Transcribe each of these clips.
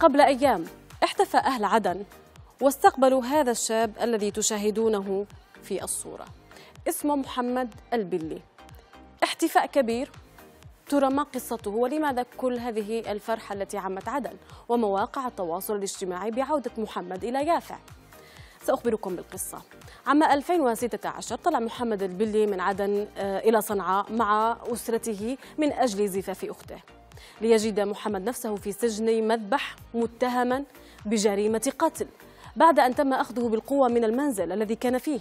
قبل أيام احتفى أهل عدن واستقبلوا هذا الشاب الذي تشاهدونه في الصورة. اسمه محمد البلي. احتفاء كبير ترى ما قصته ولماذا كل هذه الفرحة التي عمت عدن ومواقع التواصل الاجتماعي بعودة محمد إلى يافع؟ سأخبركم بالقصة. عام 2016 طلع محمد البلي من عدن إلى صنعاء مع أسرته من أجل زفاف أخته. ليجد محمد نفسه في سجن مذبح متهما بجريمة قتل بعد أن تم أخذه بالقوة من المنزل الذي كان فيه.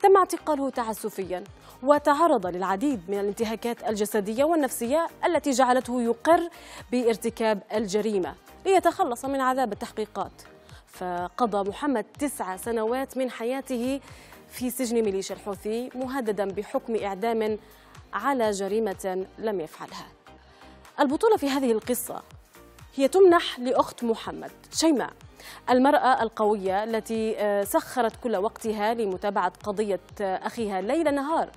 تم اعتقاله تعسفيا وتعرض للعديد من الانتهاكات الجسدية والنفسية التي جعلته يقر بارتكاب الجريمة ليتخلص من عذاب التحقيقات. فقضى محمد تسع سنوات من حياته في سجن ميليشيا الحوثي مهددا بحكم إعدام على جريمة لم يفعلها. البطولة في هذه القصة هي تمنح لأخت محمد شيماء المرأة القوية التي سخرت كل وقتها لمتابعة قضية أخيها ليل نهار.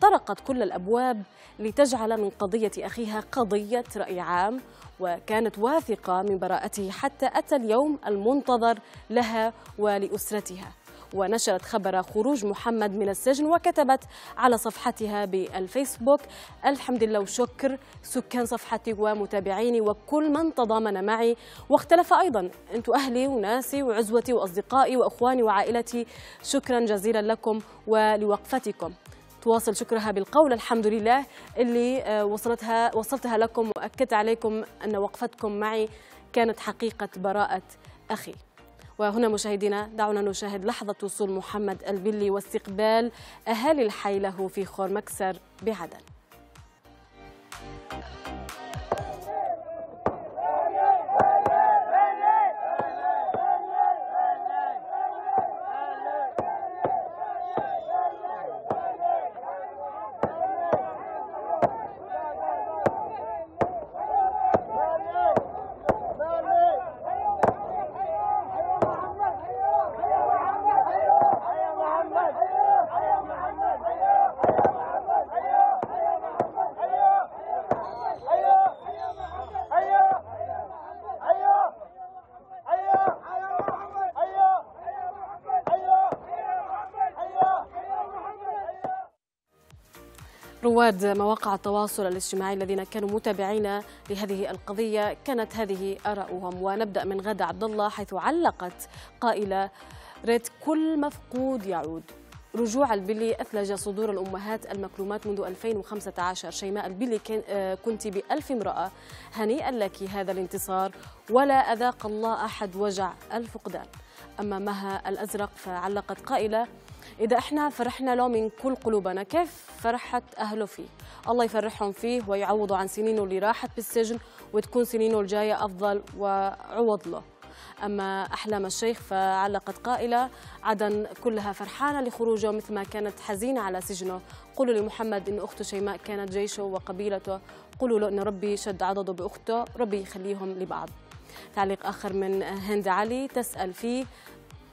طرقت كل الأبواب لتجعل من قضية أخيها قضية رأي عام وكانت واثقة من براءته حتى أتى اليوم المنتظر لها ولأسرتها. ونشرت خبر خروج محمد من السجن وكتبت على صفحتها بالفيسبوك الحمد لله وشكر سكان صفحتي ومتابعيني وكل من تضامن معي. واختلف أيضا أنتم أهلي وناسي وعزوتي وأصدقائي وأخواني وعائلتي. شكرا جزيلا لكم ولوقفتكم. تواصل شكرها بالقول الحمد لله اللي وصلتها وصلتها لكم. وأكدت عليكم أن وقفتكم معي كانت حقيقة براءة أخي. وهنا مشاهدينا دعونا نشاهد لحظة وصول محمد البلي واستقبال أهالي الحي له في خور مكسر بعدن رواد مواقع التواصل الاجتماعي الذين كانوا متابعين لهذه القضية كانت هذه آراؤهم. ونبدأ من غادة عبد الله حيث علقت قائلة ريت كل مفقود يعود. رجوع البلي أثلج صدور الأمهات المكلومات منذ 2015 شيماء البلي كنت بألف امرأة هنيئا لك هذا الانتصار ولا أذاق الله أحد وجع الفقدان. أما مها الأزرق فعلقت قائلة إذا إحنا فرحنا له من كل قلوبنا كيف فرحت أهله فيه؟ الله يفرحهم فيه ويعوضوا عن سنينه اللي راحت بالسجن وتكون سنينه الجاية أفضل وعوض له. أما أحلام الشيخ فعلقت قائلة عدن كلها فرحانة لخروجه مثل ما كانت حزينة على سجنه. قولوا لمحمد إن أخته شيماء كانت جيشه وقبيلته. قولوا له إن ربي شد عضده بأخته. ربي يخليهم لبعض. تعليق آخر من هند علي. تسأل فيه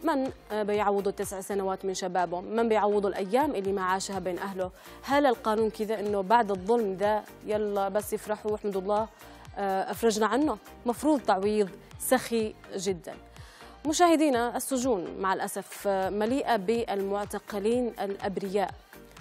من بيعوضوا التسع سنوات من شبابه؟ من بيعوضوا الأيام اللي ما عاشها بين أهله؟ هل القانون كذا أنه بعد الظلم ده يلا بس يفرحوا واحمدوا الله؟ أفرجنا عنه. مفروض تعويض سخي جدا. مشاهدينا السجون مع الأسف مليئة بالمعتقلين الأبرياء.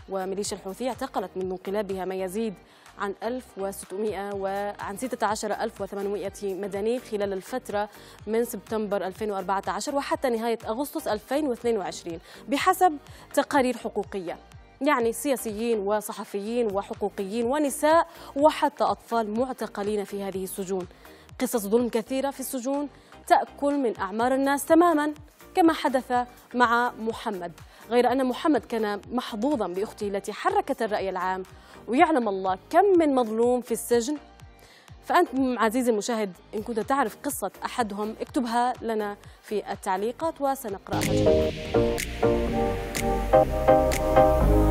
وميليشيا الحوثي اعتقلت منذ انقلابها ما يزيد عن 1600 وعن 16800 مدني خلال الفترة من سبتمبر 2014 وحتى نهاية أغسطس 2022 بحسب تقارير حقوقية. يعني سياسيين وصحفيين وحقوقيين ونساء وحتى أطفال معتقلين في هذه السجون. قصص ظلم كثيرة في السجون تأكل من أعمار الناس تماما كما حدث مع محمد. غير أن محمد كان محظوظا بأخته التي حركت الرأي العام ويعلم الله كم من مظلوم في السجن. فأنت عزيزي المشاهد إن كنت تعرف قصة أحدهم اكتبها لنا في التعليقات وسنقرأها. جميعا